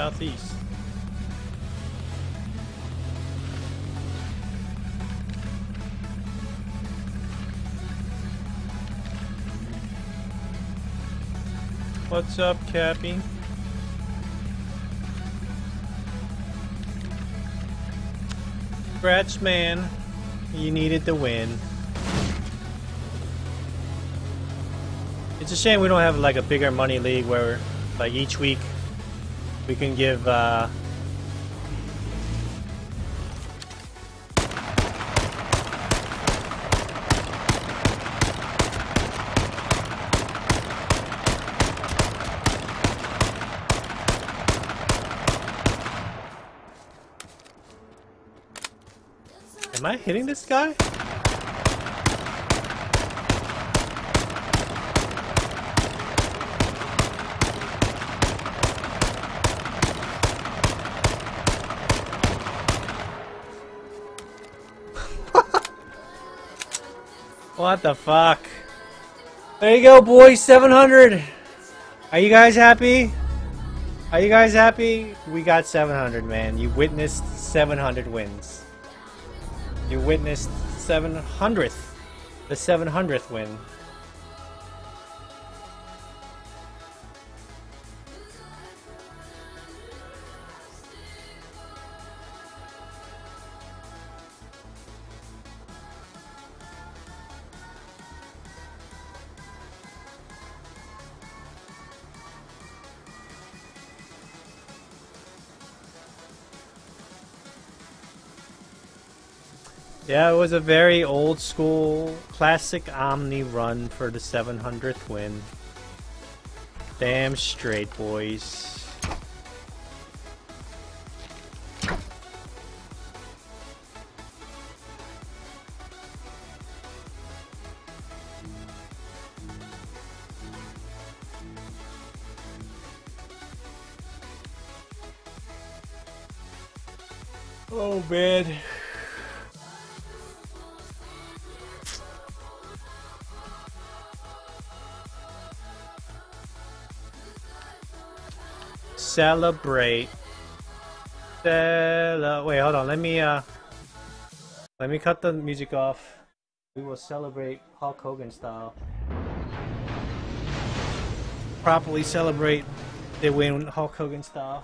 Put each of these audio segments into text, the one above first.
southeast. What's up, Cappy? Congrats, man. You needed the win. It's a shame we don't have like a bigger money league where like each week we can give uh Am I hitting this guy? What the fuck? There you go, boys. 700. Are you guys happy? Are you guys happy? We got 700, man. You witnessed 700 wins. You witnessed 700th. The 700th win. Yeah, it was a very old school, classic Omni run for the 700th win. Damn straight, boys. Oh man. Celebrate. Cele wait, hold on. Let me uh, let me cut the music off. We will celebrate Hulk Hogan style. Properly celebrate the win Hulk Hogan style.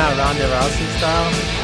Not Ronda Rousey style.